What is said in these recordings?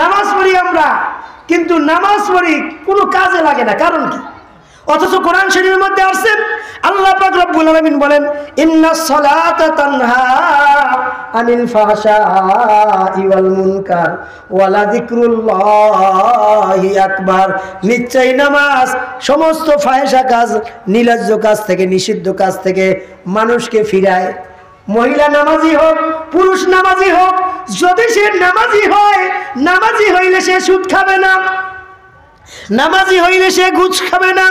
নামাজ পড়ি আমরা, কিন্তু নামাজ পড়ি কোনো কাজে লাগে না, কারণ কি? অথচ কোরআন শরীফের মধ্যে আসছেন আল্লাহ পাক বলেন, ইন্না ওয়াল নিশ্চয়ই নামাজ সমস্ত ফাহেসা কাজ নীলজ্জ কাজ থেকে, নিষিদ্ধ কাজ থেকে মানুষকে ফিরায়। মহিলা নামাজি হোক, পুরুষ নামাজি হোক, যদি সে নামাজি হয়, নামাজি হইলে সে সুদ খাবে না। নামাজি হইলে সে ঘুষ খাবে না।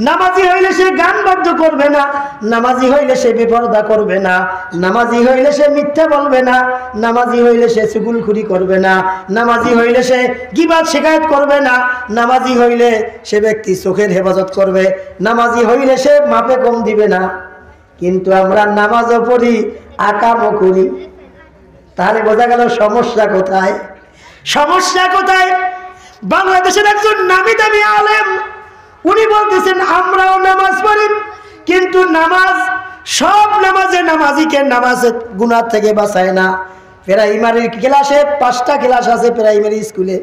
নামাজি হইলে সে গান বাদ্য করবে না। নামাজি হইলে সে বেপরদা করবে না। নামাজি হইলে সে মিথ্যা বলবে না। নামাজি হইলে সে সুগুলখুরি করবে না। নামাজি হইলে সে গিবাদ শিকায়ত করবে না। নামাজি হইলে সে ব্যক্তি চোখের হেফাজত করবে। নামাজি হইলে সে মাপে কম দিবে না। কিন্তু আমরা নামাজও পড়ি, আকামও করি। তাহলে বোঝা গেল সমস্যা কোথায়? সমস্যা কোথায়? বাংলাদেশের একজন নামি দামি আলেম, উনি বলতেছেন, আমরাও নামাজ পড়ি, কিন্তু নামাজ, সব নামাজে নামাজিকে নামাজের গুনার থেকে বাঁচায় না। প্রাইমারি ক্লাসে পাঁচটা ক্লাস আছে প্রাইমারি স্কুলে।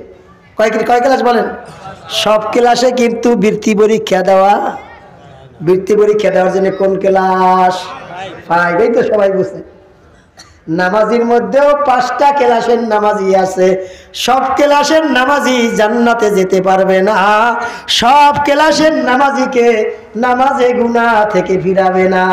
কয় কয় ক্লাস বলেন? সব ক্লাসে কিন্তু বৃত্তি পরীক্ষা দেওয়া বৃত্তি পরীক্ষা দেওয়ার জন্য কোন ক্লাস? ফাইভ এই তো সবাই বুঝছে। নামাজির মধ্যেও পাঁচটা ক্লাসের নামাজি আছে। সব ক্লাসের নামাজি জান্নাতে যেতে পারবে না। সব ক্লাসের নামাজিকে নামাজে গুণা থেকে ফিরাবে না।